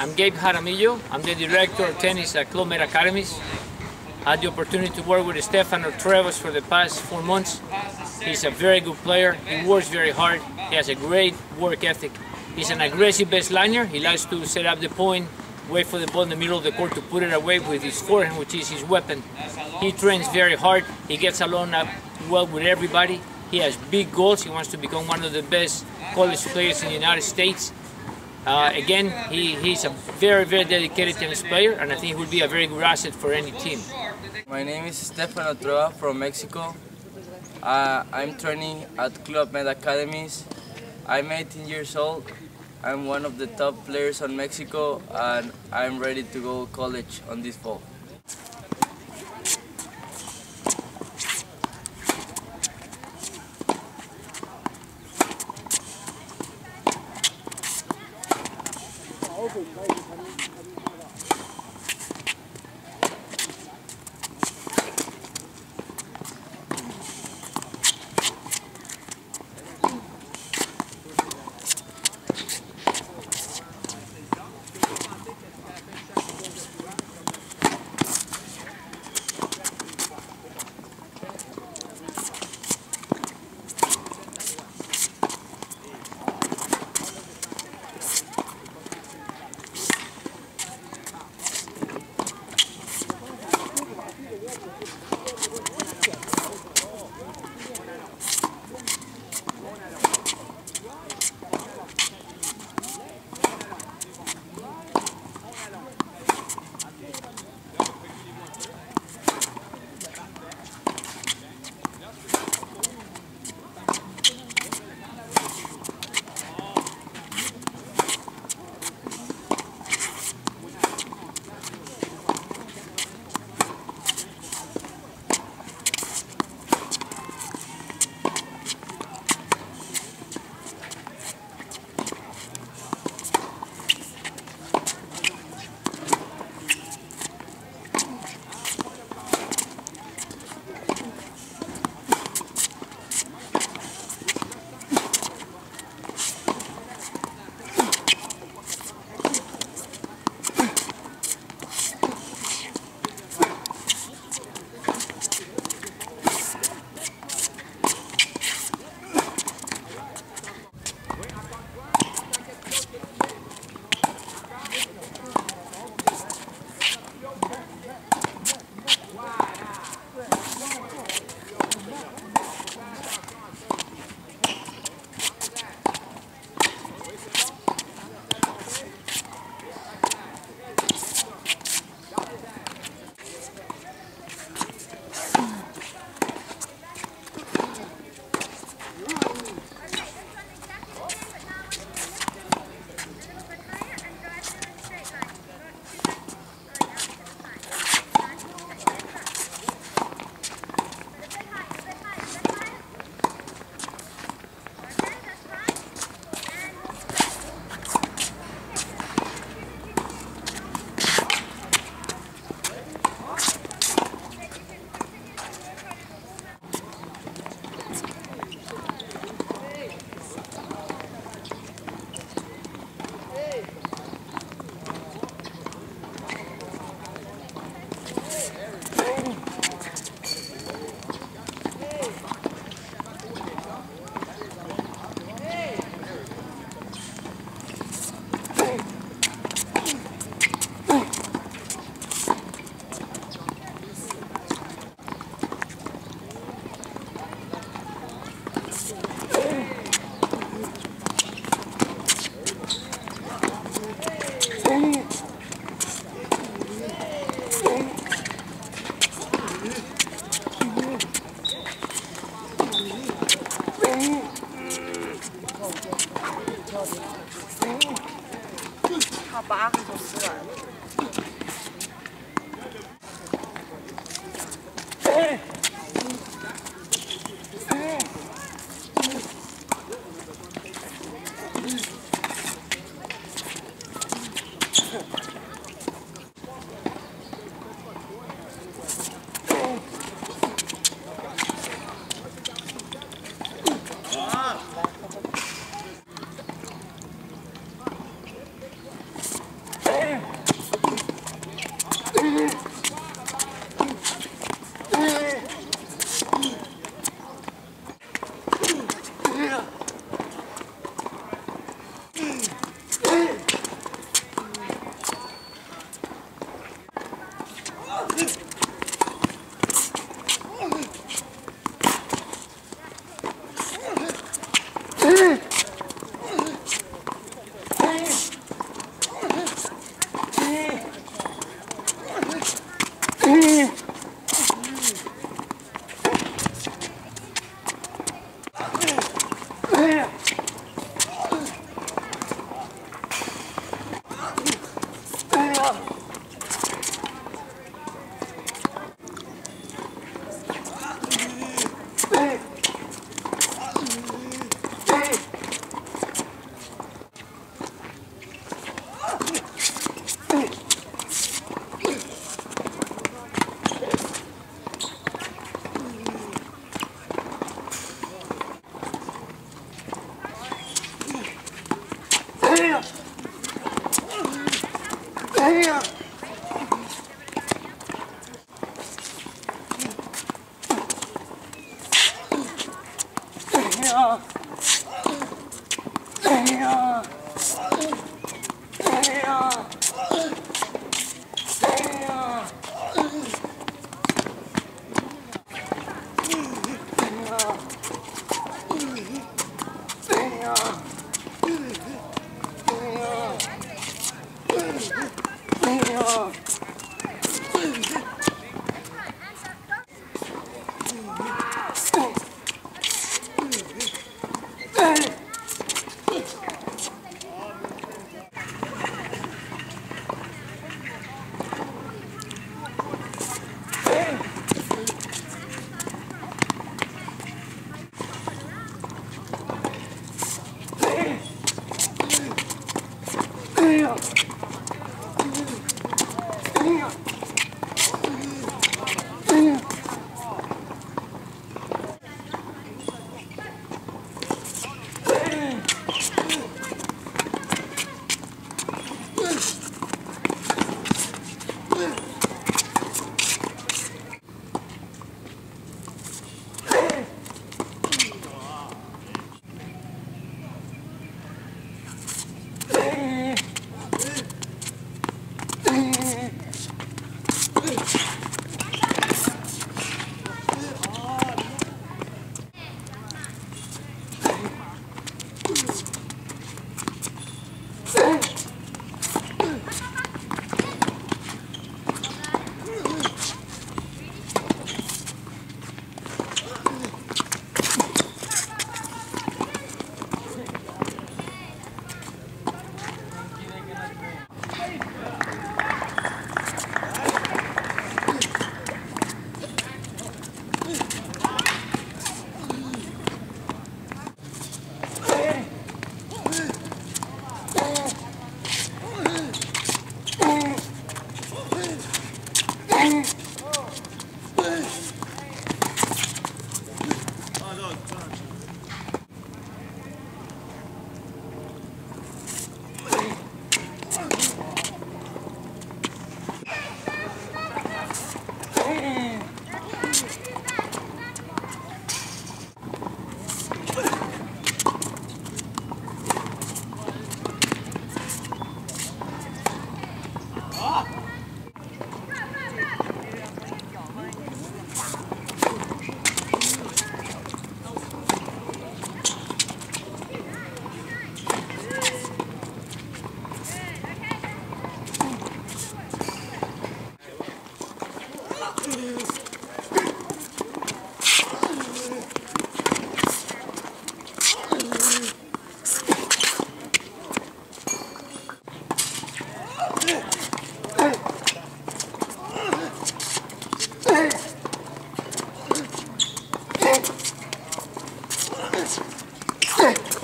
I'm Gabe Jaramillo. I'm the director of tennis at Club Med Academies. I had the opportunity to work with Stefano Trueba for the past four months. He's a very good player. He works very hard. He has a great work ethic. He's an aggressive baseliner. He likes to set up the point, wait for the ball in the middle of the court to put it away with his forehand, which is his weapon. He trains very hard. He gets along well with everybody. He has big goals. He wants to become one of the best college players in the United States. Uh, again, he, he's a very, very dedicated tennis player, and I think he will be a very good asset for any team. My name is Stefano Trueba from Mexico. Uh, I'm training at Club Med Academies. I'm 18 years old. I'm one of the top players on Mexico, and I'm ready to go college on this fall. 八个都死完了。it. 哎呀！Yeah. Sure.